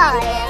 哎呀！